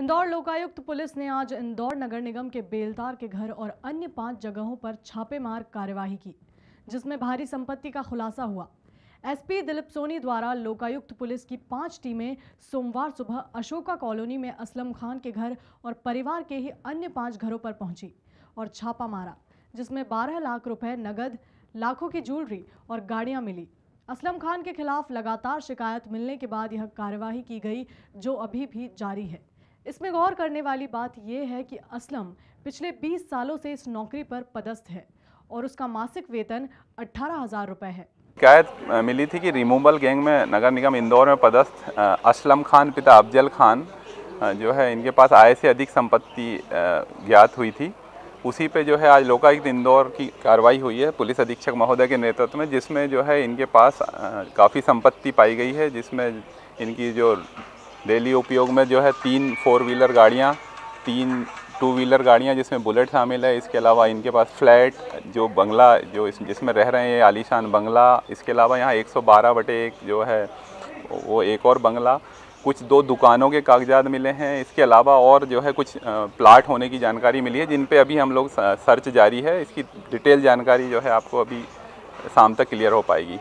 Indore Lokayukta police ने आज इंदौर नगर निगम के बेलदार के घर और अन्य पाँच जगहों पर छापेमार कार्यवाही की, जिसमें भारी संपत्ति का खुलासा हुआ। एसपी दिलीप सोनी द्वारा लोकायुक्त पुलिस की पाँच टीमें सोमवार सुबह अशोका कॉलोनी में असलम खान के घर और परिवार के ही अन्य पाँच घरों पर पहुँची और छापा मारा, जिसमें 12 लाख रुपए नगद, लाखों की ज्वेलरी और गाड़ियाँ मिली। असलम खान के खिलाफ लगातार शिकायत मिलने के बाद यह कार्यवाही की गई, जो अभी भी जारी है। इसमें गौर करने वाली बात यह है कि असलम पिछले 20 सालों से इस नौकरी पर पदस्थ है और उसका मासिक वेतन अट्ठारह हज़ार रुपये है। शिकायत मिली थी कि रिमूवल गैंग में नगर निगम इंदौर में पदस्थ असलम खान, पिता अफजल खान जो है इनके पास आय से अधिक संपत्ति ज्ञात हुई थी। उसी पे जो है आज लोकायुक्त इंदौर की कार्रवाई हुई है पुलिस अधीक्षक महोदय के नेतृत्व में, जिसमें जो है इनके पास काफ़ी संपत्ति पाई गई है, जिसमें इनकी जो डेली उपयोग में जो है तीन फोर व्हीलर गाड़ियाँ, तीन टू व्हीलर गाड़ियाँ जिसमें बुलेट शामिल है। इसके अलावा इनके पास फ्लैट, जो बंगला, जो इस, जिसमें रह रहे हैं आलीशान बंगला। इसके अलावा यहाँ 112 बटे एक जो है, वो एक और बंगला। कुछ दो दुकानों के कागजात मिले हैं। इसके अलावा और जो है कुछ प्लाट होने की जानकारी मिली है, जिन पे अभी हम लोग सर्च जारी है। इसकी डिटेल जानकारी जो है आपको अभी शाम तक क्लियर हो पाएगी।